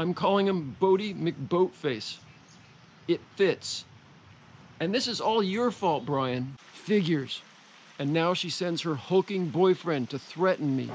I'm calling him Boaty McBoatface. It fits. And this is all your fault, Bryan. Figures. And now she sends her hulking boyfriend to threaten me.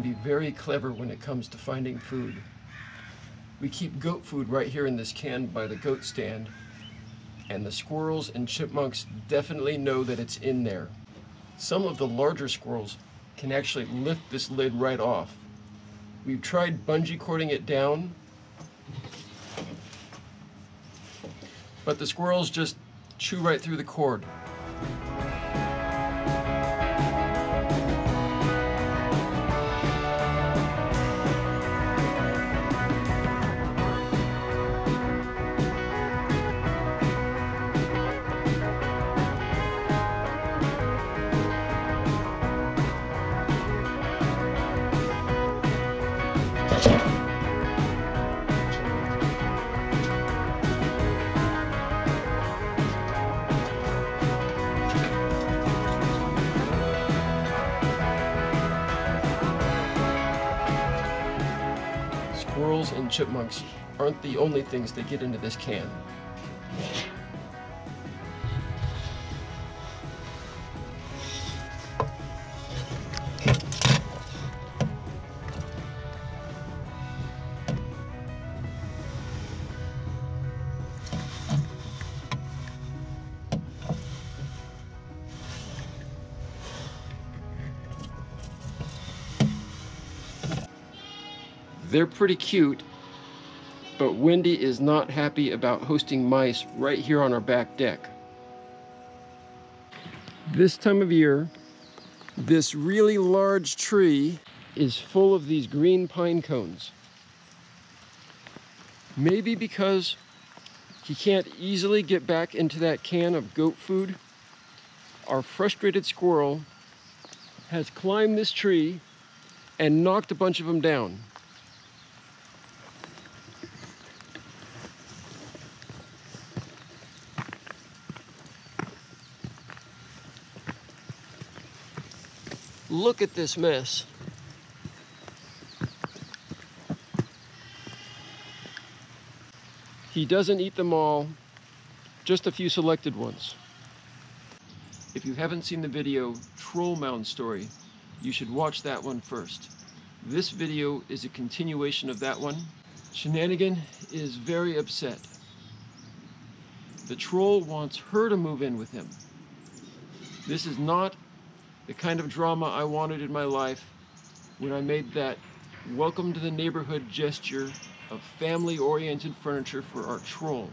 Can be very clever when it comes to finding food. We keep goat food right here in this can by the goat stand, and the squirrels and chipmunks definitely know that it's in there. Some of the larger squirrels can actually lift this lid right off. We've tried bungee cording it down, but the squirrels just chew right through the cord. Chipmunks aren't the only things that get into this can. They're pretty cute, but Wendy is not happy about hosting mice right here on our back deck. This time of year, this really large tree is full of these green pine cones. Maybe because he can't easily get back into that can of goat food, our frustrated squirrel has climbed this tree and knocked a bunch of them down. Look at this mess. He doesn't eat them all, just a few selected ones. If you haven't seen the video Troll Mound Story, you should watch that one first. This video is a continuation of that one. Shenanigan is very upset. The troll wants her to move in with him. This is not the kind of drama I wanted in my life when I made that welcome to the neighborhood gesture of family-oriented furniture for our troll.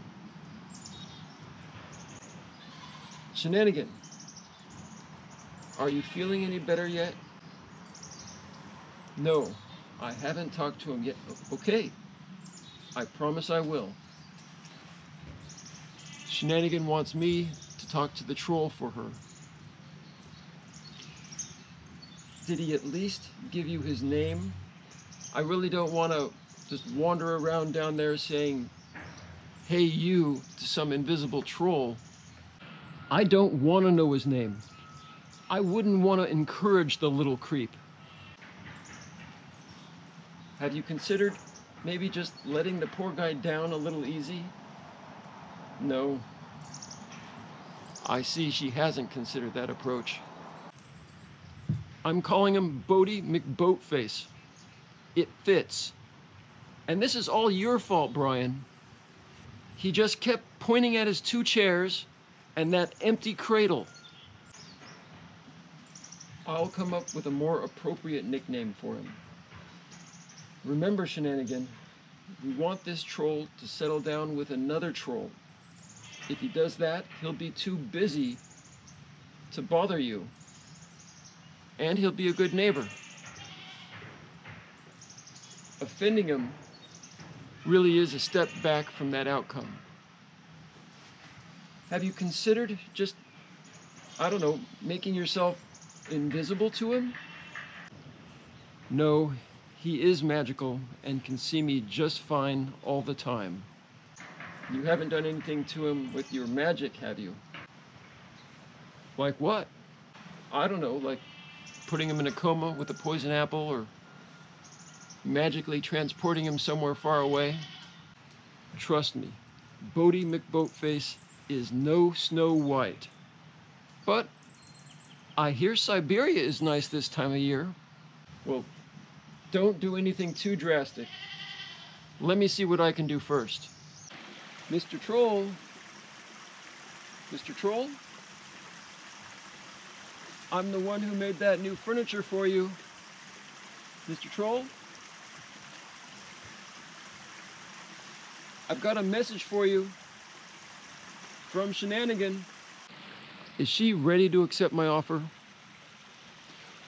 Shenanigan, are you feeling any better yet? No, I haven't talked to him yet. Okay, I promise I will. Shenanigan wants me to talk to the troll for her. Did he at least give you his name? I really don't want to just wander around down there saying, hey you, to some invisible troll. I don't want to know his name. I wouldn't want to encourage the little creep. Have you considered maybe just letting the poor guy down a little easy? No. I see she hasn't considered that approach. I'm calling him Boaty McBoatface. It fits. And this is all your fault, Bryan. He just kept pointing at his two chairs and that empty cradle. I'll come up with a more appropriate nickname for him. Remember, Shenanigan, we want this troll to settle down with another troll. If he does that, he'll be too busy to bother you. And he'll be a good neighbor. Offending him really is a step back from that outcome. Have you considered just, I don't know, making yourself invisible to him? No, he is magical and can see me just fine all the time. You haven't done anything to him with your magic, have you? Like what? I don't know, like putting him in a coma with a poison apple or magically transporting him somewhere far away? Trust me, Boaty McBoatface is no Snow White. But I hear Siberia is nice this time of year. Well, don't do anything too drastic. Let me see what I can do first. Mr. Troll? Mr. Troll? I'm the one who made that new furniture for you. Mr. Troll? I've got a message for you from Shenanigan. Is she ready to accept my offer?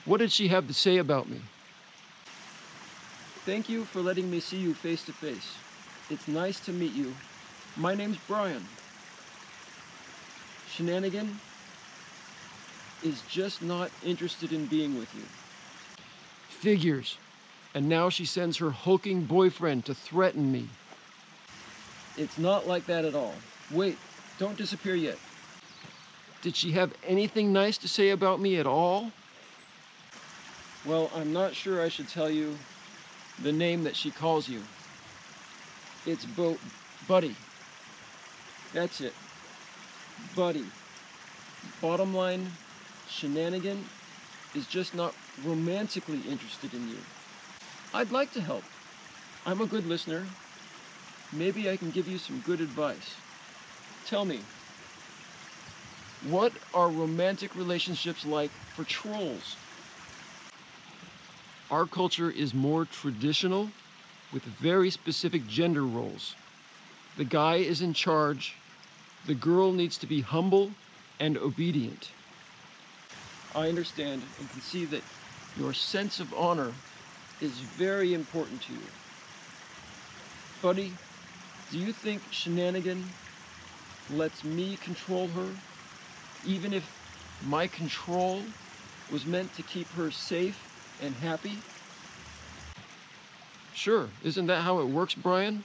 What did she have to say about me? Thank you for letting me see you face to face. It's nice to meet you. My name's Bryan. Shenanigan is just not interested in being with you. Figures. And now she sends her hulking boyfriend to threaten me. It's not like that at all. Wait, don't disappear yet. Did she have anything nice to say about me at all? Well, I'm not sure I should tell you the name that she calls you. It's Bo Buddy. That's it. Buddy. Bottom line, Shenanigan is just not romantically interested in you. I'd like to help. I'm a good listener. Maybe I can give you some good advice. Tell me, what are romantic relationships like for trolls? Our culture is more traditional with very specific gender roles. The guy is in charge, the girl needs to be humble and obedient. I understand and can see that your sense of honor is very important to you. Buddy, do you think Shenanigan lets me control her, even if my control was meant to keep her safe and happy? Sure, isn't that how it works, Bryan?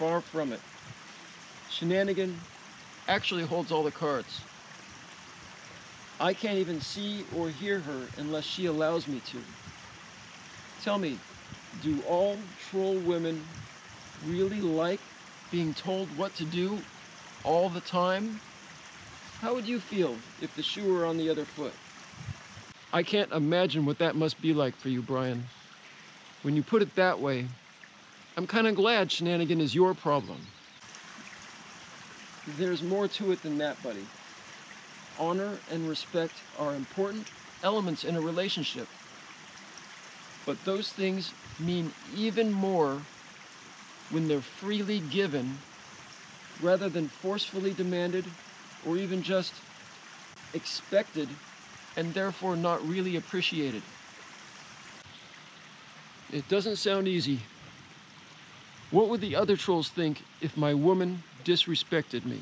Far from it. Shenanigan actually holds all the cards. I can't even see or hear her unless she allows me to. Tell me, do all troll women really like being told what to do all the time? How would you feel if the shoe were on the other foot? I can't imagine what that must be like for you, Bryan. When you put it that way, I'm kind of glad shenanigan is your problem. There's more to it than that, buddy. Honor and respect are important elements in a relationship. But those things mean even more when they're freely given rather than forcefully demanded or even just expected and therefore not really appreciated. It doesn't sound easy. What would the other trolls think if my woman disrespected me?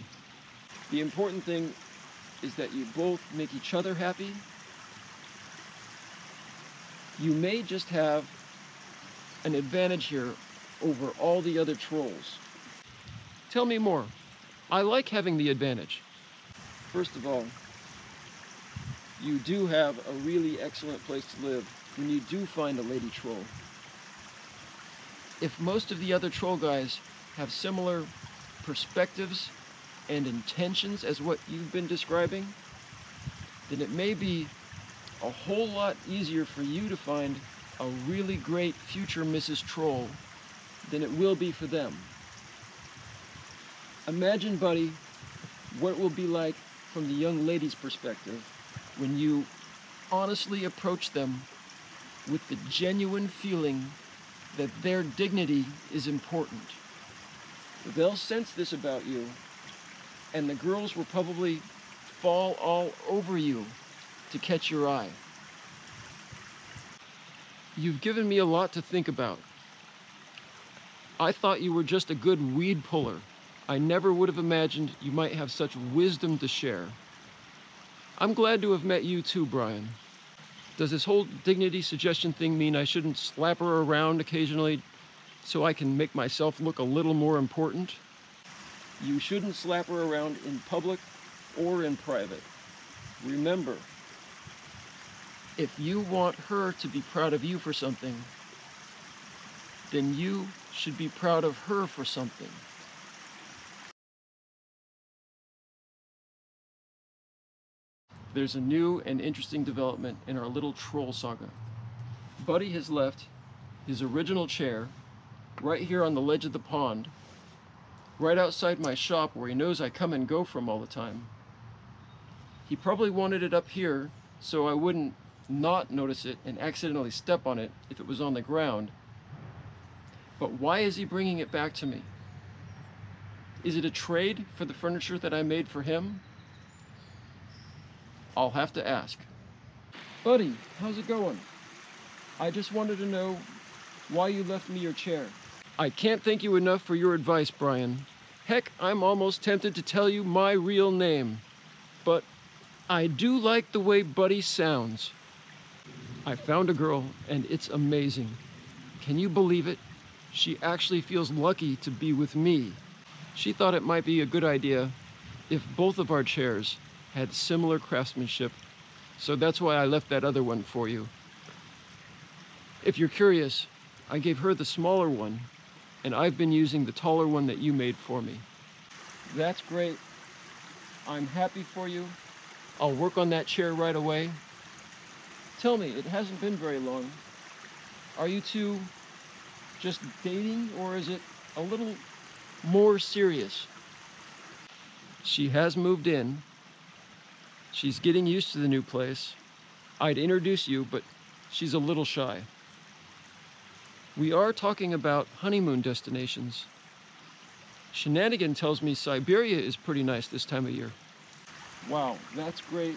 The important thing is that you both make each other happy. You may just have an advantage here over all the other trolls. Tell me more. I like having the advantage. First of all, you do have a really excellent place to live when you do find a lady troll. If most of the other troll guys have similar perspectives and intentions as what you've been describing, then it may be a whole lot easier for you to find a really great future Mrs. Troll than it will be for them. Imagine, buddy, what it will be like from the young lady's perspective when you honestly approach them with the genuine feeling that their dignity is important. They'll sense this about you, and the girls will probably fall all over you to catch your eye. You've given me a lot to think about. I thought you were just a good weed puller. I never would have imagined you might have such wisdom to share. I'm glad to have met you too, Bryan. Does this whole dignity suggestion thing mean I shouldn't slap her around occasionally so I can make myself look a little more important? You shouldn't slap her around in public or in private. Remember, if you want her to be proud of you for something, then you should be proud of her for something. There's a new and interesting development in our little troll saga. Buddy has left his original chair right here on the ledge of the pond, right outside my shop where he knows I come and go from all the time. He probably wanted it up here so I wouldn't not notice it and accidentally step on it if it was on the ground. But why is he bringing it back to me? Is it a trade for the furniture that I made for him? I'll have to ask. Buddy, how's it going? I just wanted to know why you left me your chair. I can't thank you enough for your advice, Bryan. Heck, I'm almost tempted to tell you my real name. But I do like the way Buddy sounds. I found a girl, and it's amazing. Can you believe it? She actually feels lucky to be with me. She thought it might be a good idea if both of our chairs had similar craftsmanship, so that's why I left that other one for you. If you're curious, I gave her the smaller one, and I've been using the taller one that you made for me. That's great. I'm happy for you. I'll work on that chair right away. Tell me, it hasn't been very long. Are you two just dating or is it a little more serious? She has moved in. She's getting used to the new place. I'd introduce you, but she's a little shy. We are talking about honeymoon destinations. Shenanigan tells me Siberia is pretty nice this time of year. Wow, that's great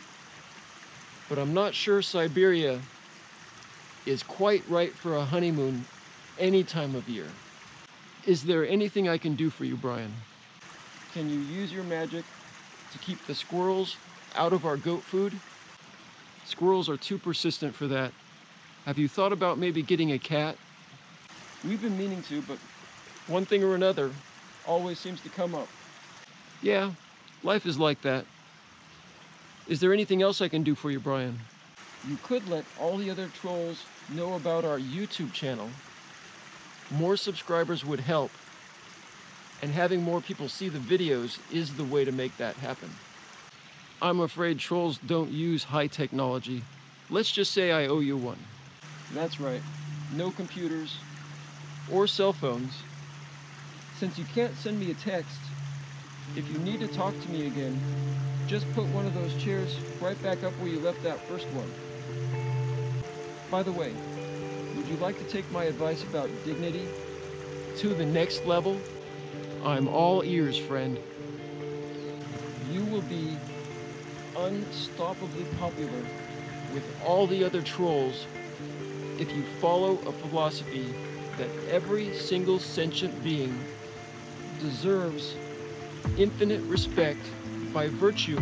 but I'm not sure Siberia is quite right for a honeymoon any time of year. Is there anything I can do for you, Bryan? Can you use your magic to keep the squirrels out of our goat food? Squirrels are too persistent for that. Have you thought about maybe getting a cat? We've been meaning to, but one thing or another always seems to come up. Yeah, life is like that. Is there anything else I can do for you, Bryan? You could let all the other trolls know about our YouTube channel. More subscribers would help, and having more people see the videos is the way to make that happen. I'm afraid trolls don't use high technology Let's just say I owe you one. That's right, no computers or cell phones. Since you can't send me a text, if you need to talk to me again, just put one of those chairs right back up where you left that first one. By the way, would you like to take my advice about dignity to the next level? I'm all ears, friend. You will be unstoppably popular with all the other trolls if you follow a philosophy that every single sentient being deserves infinite respect by virtue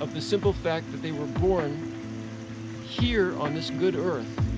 of the simple fact that they were born here on this good earth.